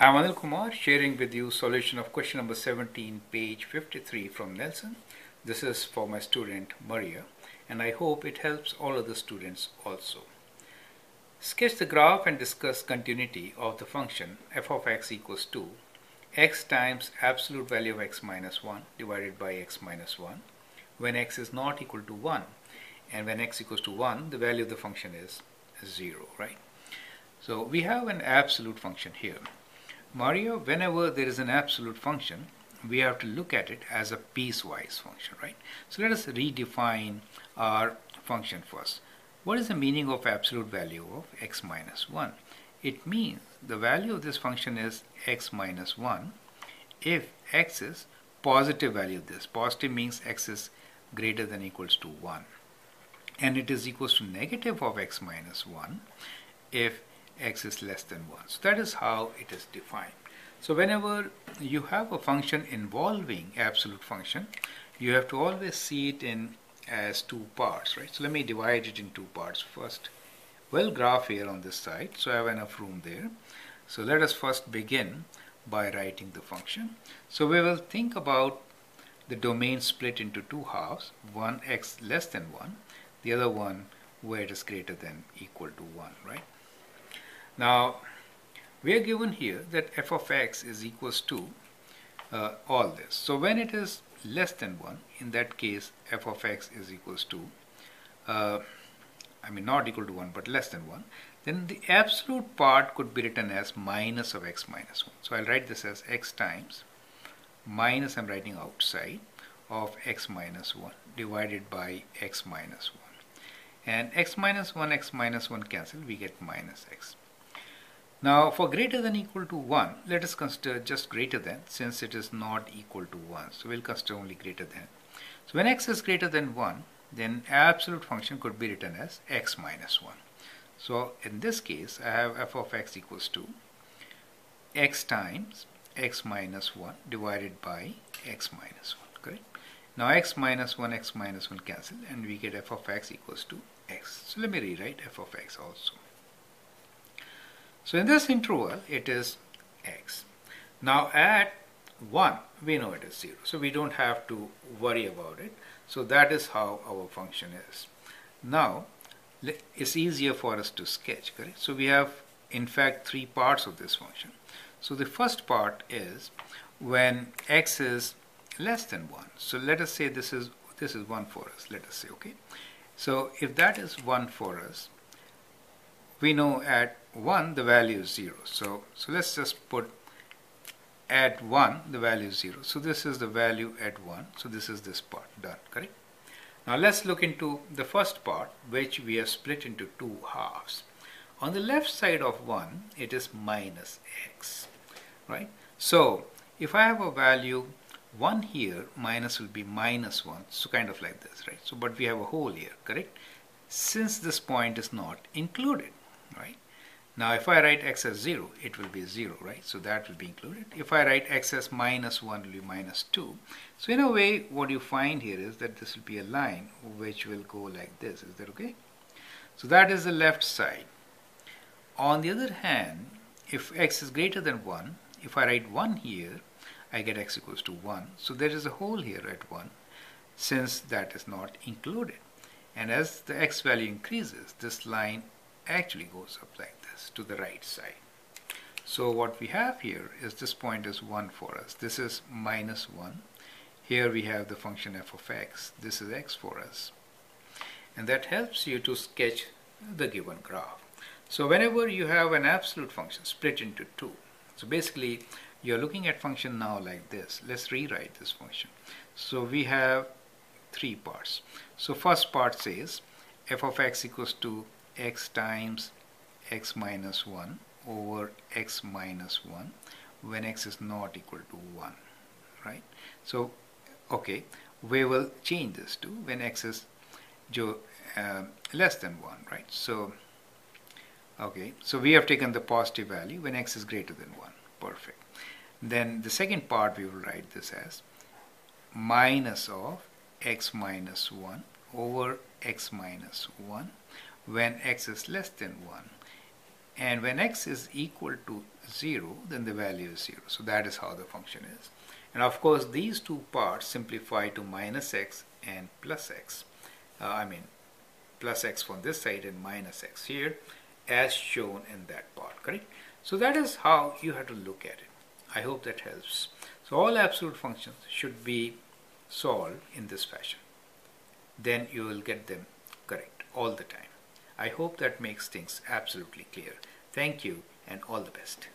I'm Anil Kumar sharing with you solution of question number 17 page 53 from Nelson. This is for my student Maria and I hope it helps all other students also. Sketch the graph and discuss continuity of the function f of x equals 2 x times absolute value of x minus 1 divided by x minus 1 when x is not equal to 1 and when x equals to 1 the value of the function is 0 right so we have an absolute function here Mario, whenever there is an absolute function, we have to look at it as a piecewise function, right? So let us redefine our function first. What is the meaning of absolute value of x minus 1? It means the value of this function is x minus 1 if x is positive value of this. Positive means x is greater than equals to 1. And it is equals to negative of x minus 1 if x is less than 1. So that is how it is defined. So whenever you have a function involving absolute function, you have to always see it in as two parts, right? So let me divide it in two parts first. Well graph here on this side, so I have enough room there. So let us first begin by writing the function. So we will think about the domain split into two halves, one x less than 1, the other one where it is greater than equal to 1, right? Now, we are given here that f of x is equals to uh, all this. So when it is less than 1, in that case f of x is equals to, uh, I mean not equal to 1 but less than 1, then the absolute part could be written as minus of x minus 1. So I'll write this as x times minus I'm writing outside of x minus 1 divided by x minus 1. And x minus 1, x minus 1 cancel, we get minus x. Now for greater than equal to 1, let us consider just greater than since it is not equal to 1. So we'll consider only greater than. So when x is greater than 1, then absolute function could be written as x minus 1. So in this case, I have f of x equals to x times x minus 1 divided by x minus 1, correct? Now x minus 1, x minus 1 cancel and we get f of x equals to x. So let me rewrite f of x also. So in this interval, it is x. Now at 1, we know it is 0. So we don't have to worry about it. So that is how our function is. Now, it's easier for us to sketch, correct? So we have, in fact, three parts of this function. So the first part is when x is less than 1. So let us say this is this is 1 for us, let us say, okay? So if that is 1 for us, we know at 1 the value is 0 so so let's just put at 1 the value is 0 so this is the value at 1 so this is this part. Done. Correct? Now let's look into the first part which we have split into two halves. On the left side of 1 it is minus x. Right? So if I have a value 1 here minus will be minus 1 so kind of like this right? So but we have a hole here. Correct? Since this point is not included right? Now if I write x as 0, it will be 0, right? So that will be included. If I write x as minus 1, it will be minus 2. So in a way, what you find here is that this will be a line which will go like this. Is that okay? So that is the left side. On the other hand, if x is greater than 1, if I write 1 here, I get x equals to 1. So there is a hole here at 1 since that is not included. And as the x value increases, this line actually goes up like this to the right side. So what we have here is this point is 1 for us. This is minus 1. Here we have the function f of x. This is x for us. And that helps you to sketch the given graph. So whenever you have an absolute function split into two, so basically you're looking at function now like this. Let's rewrite this function. So we have three parts. So first part says f of x equals to x times x minus 1 over x minus 1 when x is not equal to 1 right? So okay we will change this to when x is uh, less than 1 right? So okay so we have taken the positive value when x is greater than 1 perfect. Then the second part we will write this as minus of x minus 1 over x minus 1 when x is less than 1 and when x is equal to 0 then the value is 0 so that is how the function is. And of course these two parts simplify to minus x and plus x. Uh, I mean plus x from this side and minus x here as shown in that part correct? So that is how you have to look at it. I hope that helps. So all absolute functions should be solved in this fashion. Then you will get them correct all the time I hope that makes things absolutely clear. Thank you and all the best.